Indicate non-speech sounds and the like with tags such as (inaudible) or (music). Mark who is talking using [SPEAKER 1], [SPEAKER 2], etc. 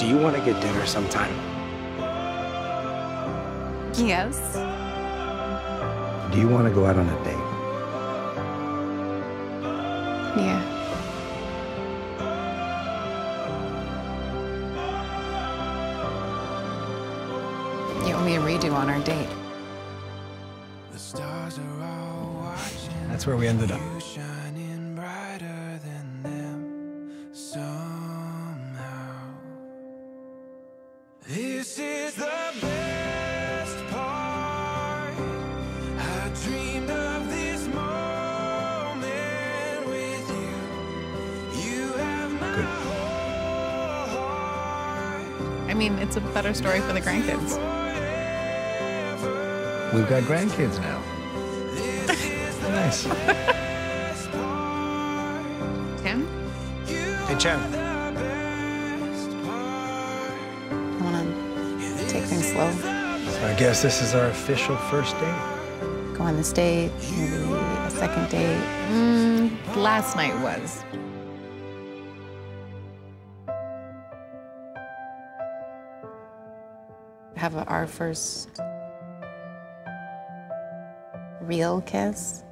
[SPEAKER 1] Do you want to get dinner sometime?
[SPEAKER 2] Yes.
[SPEAKER 1] Do you want to go out on a date?
[SPEAKER 2] Yeah. You owe me a redo on our date.
[SPEAKER 1] That's where we ended up.
[SPEAKER 2] I mean, it's a better story for the grandkids.
[SPEAKER 1] We've got grandkids now. (laughs) nice.
[SPEAKER 2] Tim,
[SPEAKER 1] Hey, Chen.
[SPEAKER 2] I want to take things slow.
[SPEAKER 1] So I guess this is our official first date.
[SPEAKER 2] Go on this date, maybe a second date. Mm, last night was. Have our first real kiss.